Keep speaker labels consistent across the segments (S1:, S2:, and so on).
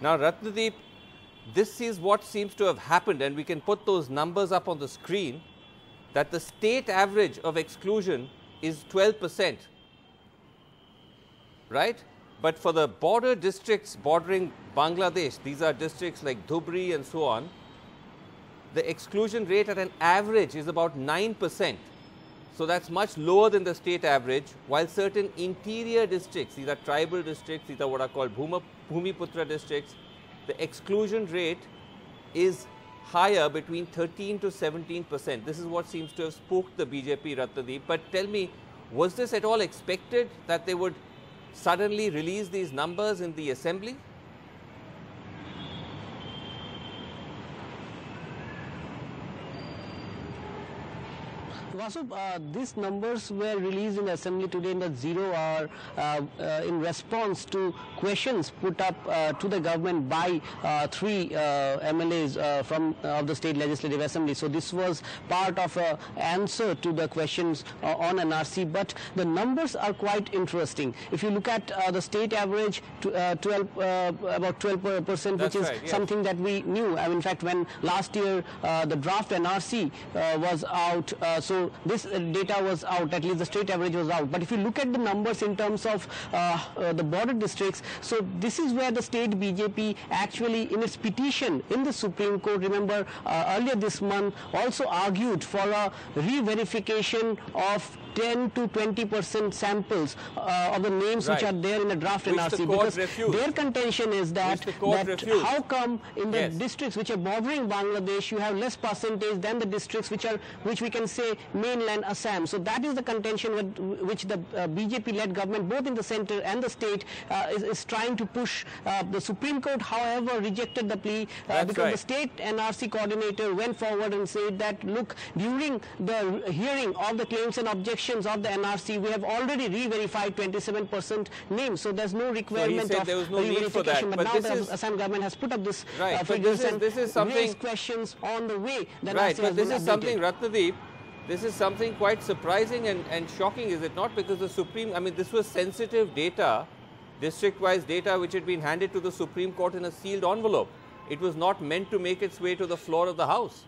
S1: Now, Ratnadeep, this is what seems to have happened and we can put those numbers up on the screen that the state average of exclusion is 12 percent, right? But for the border districts bordering Bangladesh, these are districts like Dhubri and so on, the exclusion rate at an average is about 9 percent. So, that is much lower than the state average, while certain interior districts, these are tribal districts, these are what are called Bhuma, Bhumiputra districts, the exclusion rate is higher between 13 to 17 percent. This is what seems to have spooked the BJP, Ratnadeep. But tell me, was this at all expected that they would suddenly release these numbers in the assembly?
S2: Vasu, uh, these numbers were released in assembly today in the zero hour uh, uh, in response to questions put up uh, to the government by uh, three uh, MLAs from of the state legislative assembly. So this was part of an answer to the questions on NRC. But the numbers are quite interesting. If you look at the state average, to, 12 about 12 percent, which is
S1: right, yes.
S2: something that we knew. in fact, when last year the draft NRC was out, so this uh, data was out, at least the state average was out. But if you look at the numbers in terms of uh, uh, the border districts, so this is where the state BJP actually in its petition in the Supreme Court, remember earlier this month, also argued for a re-verification of 10 to 20 percent samples uh, of the names
S1: right.
S2: which are there in the draft
S1: which
S2: NRC
S1: the
S2: because
S1: refused.
S2: their contention is that, that how come in the
S1: yes.
S2: districts which are bordering Bangladesh you have less percentage than the districts which are which we can say mainland Assam. So that is the contention with, which the uh, BJP-led government both in the center and the state uh, is, is, trying to push. Uh, the Supreme Court however rejected the plea uh, because
S1: right.
S2: the state NRC coordinator went forward and said that look during the hearing of the claims and objections of the NRC, we have already re-verified 27 percent names. So there's no requirement
S1: so
S2: of
S1: no
S2: re-verification.
S1: But,
S2: but, now the Assam government has put up this
S1: right,
S2: uh,
S1: figures
S2: this is,
S1: this is something
S2: questions on the way.
S1: The right, but this is something Ratnadeep. This is something quite surprising and, and shocking, is it not? Because the Supreme, I mean, this was sensitive data, district-wise data, which had been handed to the Supreme Court in a sealed envelope. It was not meant to make its way to the floor of the House.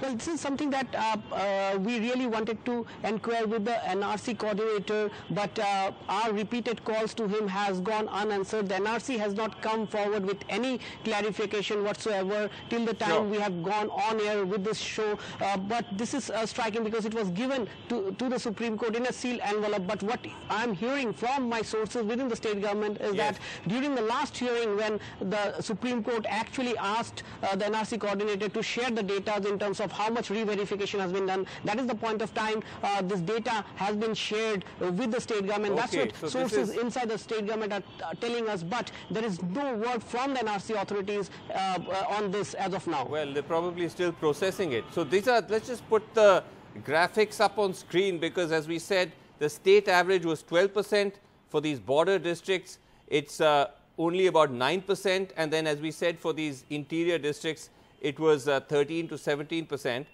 S2: Well, this is something that uh, uh, we really wanted to inquire with the NRC coordinator, but uh, our repeated calls to him has gone unanswered. The NRC has not come forward with any clarification whatsoever till the time sure. we have gone on air with this show. Uh, but this is uh, striking because it was given to, to the Supreme Court in a sealed envelope. But what I'm hearing from my sources within the state government is yes. that during the last hearing when the Supreme Court actually asked uh, the NRC coordinator to share the data in terms of of how much re-verification has been done. That is the point of time uh, this data has been shared with the state government.
S1: Okay,
S2: That's what
S1: so
S2: sources inside the state government are uh, telling us, but there is no word from the NRC authorities uh, uh, on this as of now.
S1: Well, they're probably still processing it. So these are, let's just put the graphics up on screen because as we said, the state average was 12 percent for these border districts. It's uh, only about 9 percent and then as we said for these interior districts, it was uh, 13 to 17 percent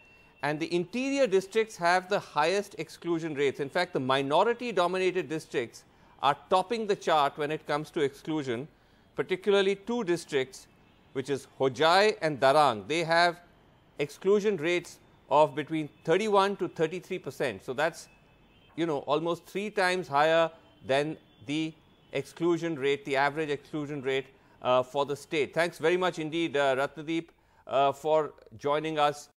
S1: and the interior districts have the highest exclusion rates. In fact, the minority dominated districts are topping the chart when it comes to exclusion, particularly two districts which is Hojai and Darang. They have exclusion rates of between 31 to 33 percent. So, that is you know almost 3 times higher than the exclusion rate, the average exclusion rate uh, for the state. Thanks very much indeed, uh, Ratnadeep Uh, for joining us